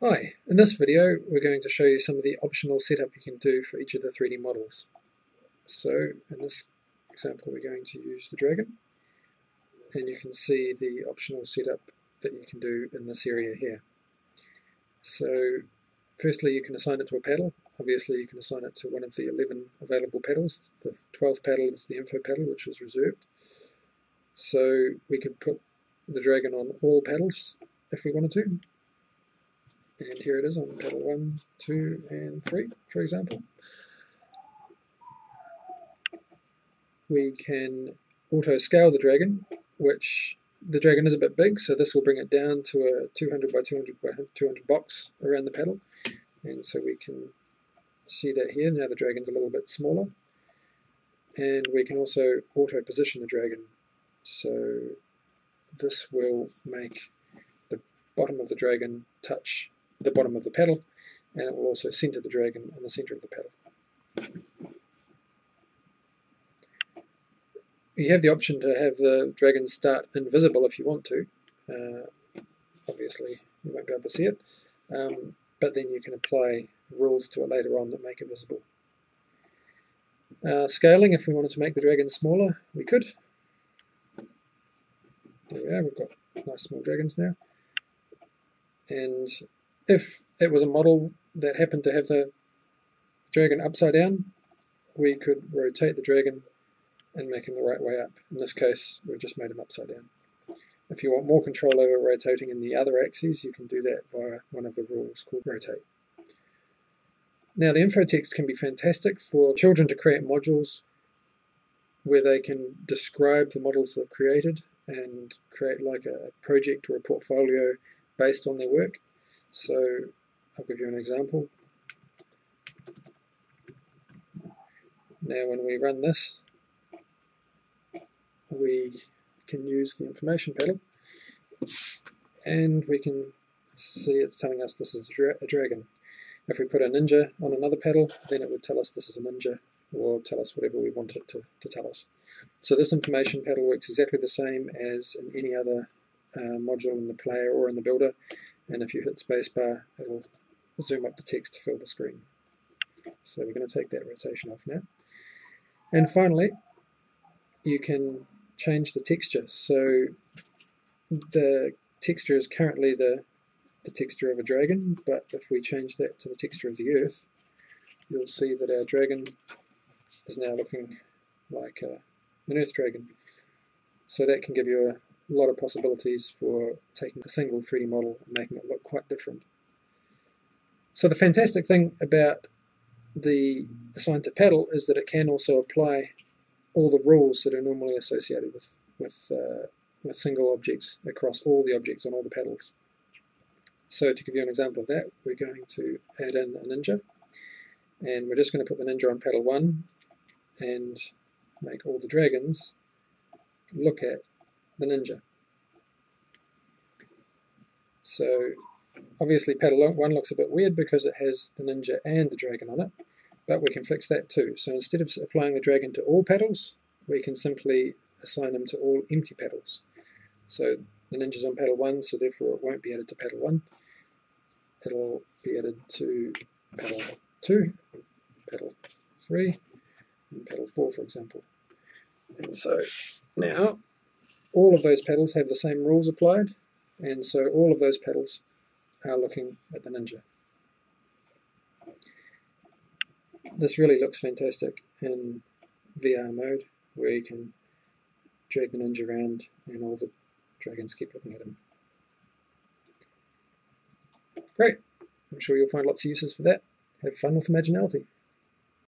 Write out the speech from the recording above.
Hi, in this video we're going to show you some of the optional setup you can do for each of the 3D models. So in this example we're going to use the dragon and you can see the optional setup that you can do in this area here. So firstly you can assign it to a paddle, obviously you can assign it to one of the 11 available paddles. The 12th paddle is the info paddle which is reserved. So we could put the dragon on all paddles if we wanted to and here it is on paddle 1, 2 and 3 for example. We can auto scale the dragon which the dragon is a bit big so this will bring it down to a 200 by 200 by 200 box around the paddle. And so we can see that here. Now the dragon's a little bit smaller. And we can also auto position the dragon. So this will make the bottom of the dragon touch the bottom of the paddle and it will also center the dragon on the center of the paddle. You have the option to have the dragon start invisible if you want to. Uh, obviously you won't be able to see it, um, but then you can apply rules to it later on that make it visible. Uh, scaling, if we wanted to make the dragon smaller, we could. There we are, we've got nice small dragons now. And if it was a model that happened to have the dragon upside down, we could rotate the dragon and make him the right way up. In this case, we've just made him upside down. If you want more control over rotating in the other axes, you can do that via one of the rules called rotate. Now the info text can be fantastic for children to create modules where they can describe the models they've created and create like a project or a portfolio based on their work. So I'll give you an example. Now when we run this, we can use the information paddle and we can see it's telling us this is a dragon. If we put a ninja on another paddle, then it would tell us this is a ninja or tell us whatever we want it to, to tell us. So this information paddle works exactly the same as in any other uh, module in the player or in the builder and if you hit spacebar it'll zoom up the text to fill the screen. So we're going to take that rotation off now. And finally you can change the texture. So the texture is currently the, the texture of a dragon, but if we change that to the texture of the earth, you'll see that our dragon is now looking like a, an earth dragon. So that can give you a a lot of possibilities for taking a single 3D model and making it look quite different. So the fantastic thing about the assign to paddle is that it can also apply all the rules that are normally associated with with uh, with single objects across all the objects on all the paddles. So to give you an example of that, we're going to add in a ninja, and we're just going to put the ninja on paddle 1 and make all the dragons look at the ninja. So obviously paddle 1 looks a bit weird because it has the ninja and the dragon on it, but we can fix that too. So instead of applying the dragon to all paddles, we can simply assign them to all empty paddles. So the ninja's on paddle 1, so therefore it won't be added to paddle 1. It'll be added to paddle 2, paddle 3, and paddle 4 for example. And so now all of those paddles have the same rules applied, and so all of those paddles are looking at the Ninja. This really looks fantastic in VR mode, where you can drag the Ninja around and all the dragons keep looking at him. Great! I'm sure you'll find lots of uses for that. Have fun with Imaginality.